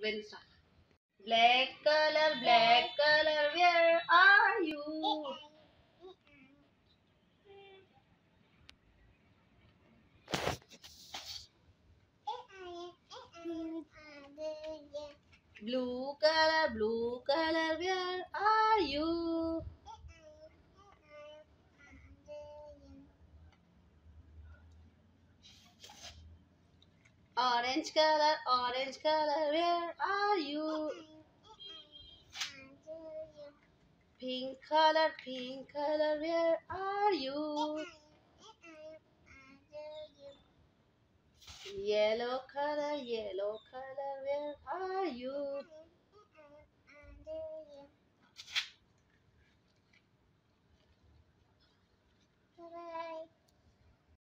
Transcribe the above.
When start. Black color, black color, where are you? Blue color, blue color, where are you? Orange color, orange color, where are you? Pink color, pink color, where are you? Yellow color, yellow color?